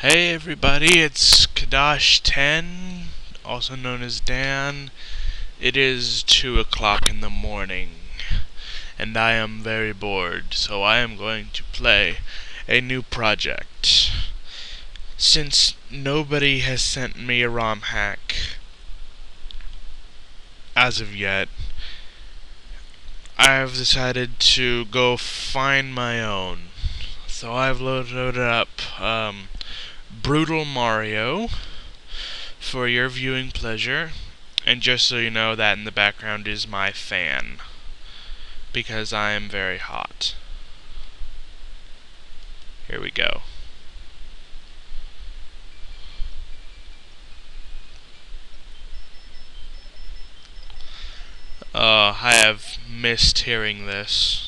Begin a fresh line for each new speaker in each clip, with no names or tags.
Hey everybody, it's Kadash10, also known as Dan. It is 2 o'clock in the morning, and I am very bored, so I am going to play a new project. Since nobody has sent me a ROM hack as of yet, I have decided to go find my own. So I've loaded up um, Brutal Mario for your viewing pleasure. And just so you know, that in the background is my fan. Because I am very hot. Here we go. Uh, I have missed hearing this.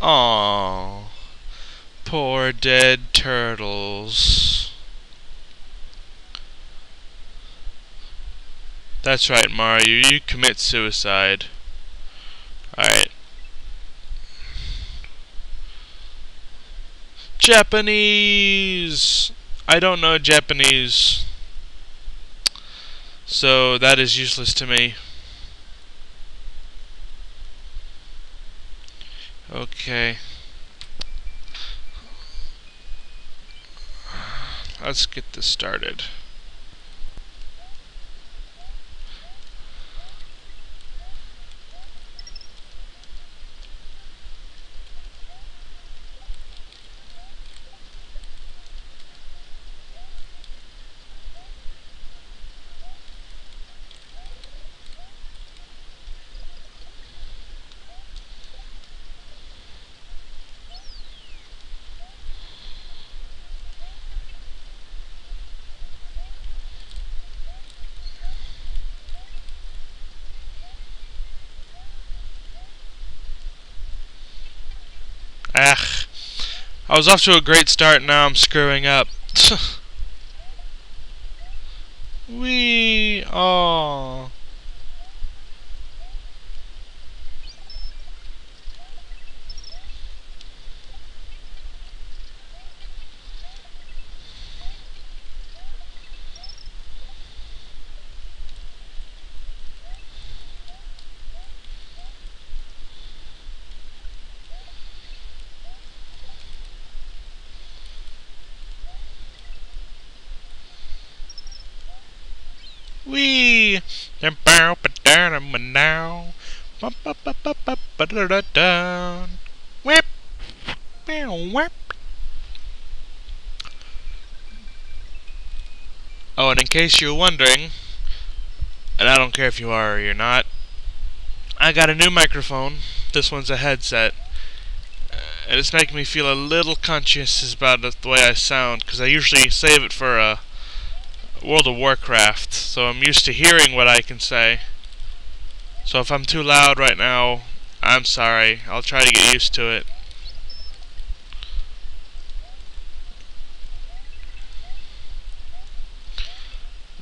Aww. Poor dead turtles. That's right, Mario. You commit suicide. Alright. Japanese! I don't know Japanese. So that is useless to me. Okay. Let's get this started. I was off to a great start, now I'm screwing up. We oh. Wee Whip whip Oh, and in case you're wondering, and I don't care if you are or you're not, I got a new microphone. This one's a headset. Uh, and it's making me feel a little conscious about the way I sound, because I usually save it for a World of Warcraft, so I'm used to hearing what I can say. So if I'm too loud right now, I'm sorry. I'll try to get used to it.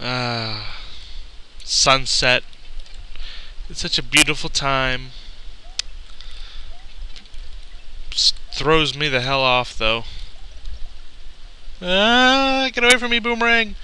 Ah, sunset. It's such a beautiful time. Throws me the hell off, though. Ah, get away from me, boomerang!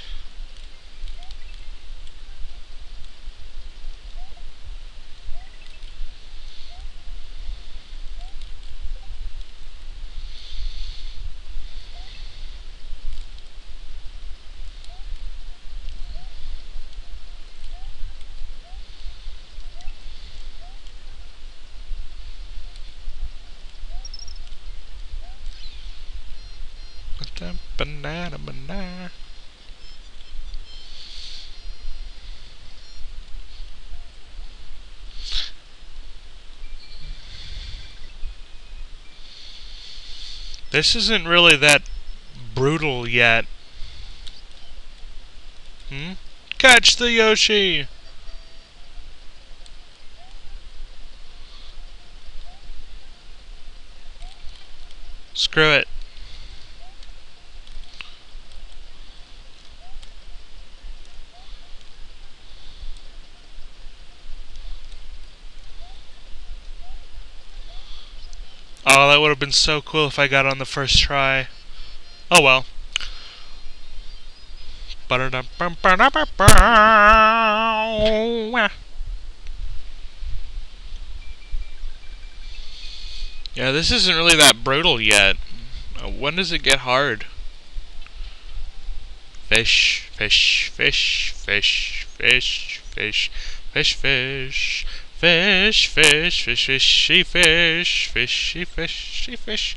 banana, banana. This isn't really that brutal yet. Hmm? Catch the Yoshi! Screw it. That would have been so cool if I got on the first try. Oh well. Yeah, this isn't really that brutal yet. Uh, when does it get hard? Fish, fish, fish, fish, fish, fish, fish, fish, fish, fish, fish, fishy fish, fishy fishy fish,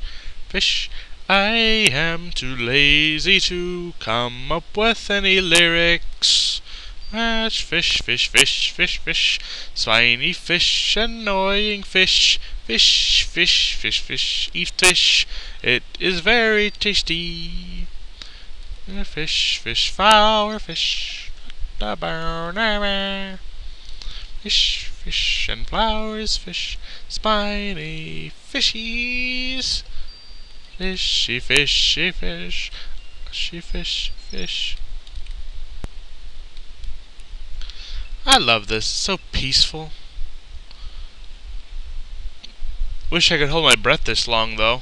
fish. I am too lazy to come up with any lyrics. Fish, fish, fish, fish, fish, fish, swiny fish, annoying fish, fish, fish, fish, fish, eat fish. It is very tasty. Fish, fish, flower, fish. Fish, fish, and flowers, fish, spiny fishies. Fishy, fishy, fish, fishy, fish, fish. I love this. It's so peaceful. Wish I could hold my breath this long, though.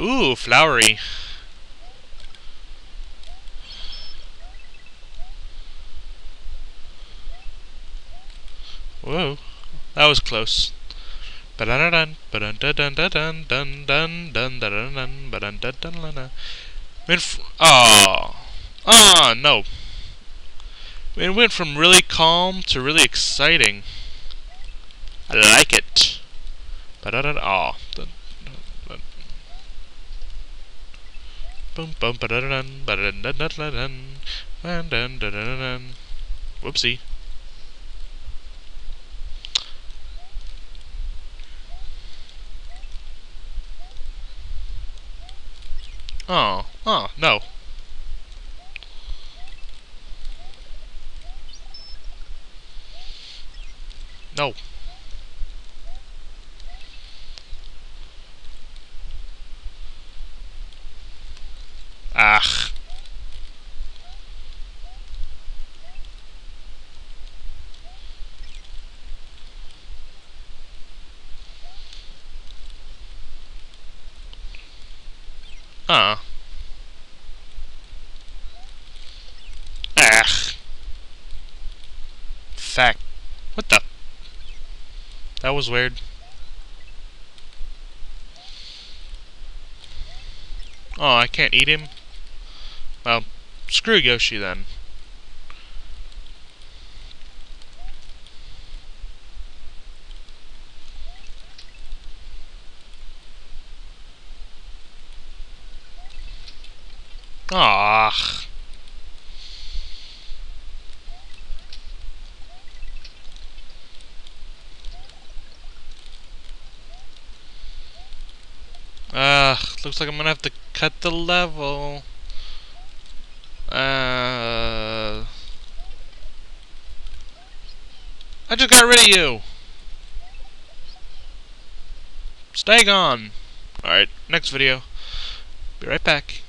Ooh, flowery. Whoa, that was close. Ba-da-da-dun, ba-dun-dun-dun-dun, dun-dun, dun-dun-dun, ba-dun-dun-dun-dun. Oh. Ah, no. It went from really calm to really exciting. I like it. But da da. Boom boom ba da da ba da da da da dun dun da da dun. Whoopsie. Oh, oh, no. No. Ach. Ah. Ach. Fact. What the? That was weird. Oh, I can't eat him? Well, screw Yoshi then. Ah. Ugh, looks like I'm gonna have to cut the level. Uh, I just got rid of you. Stay gone. Alright, next video. Be right back.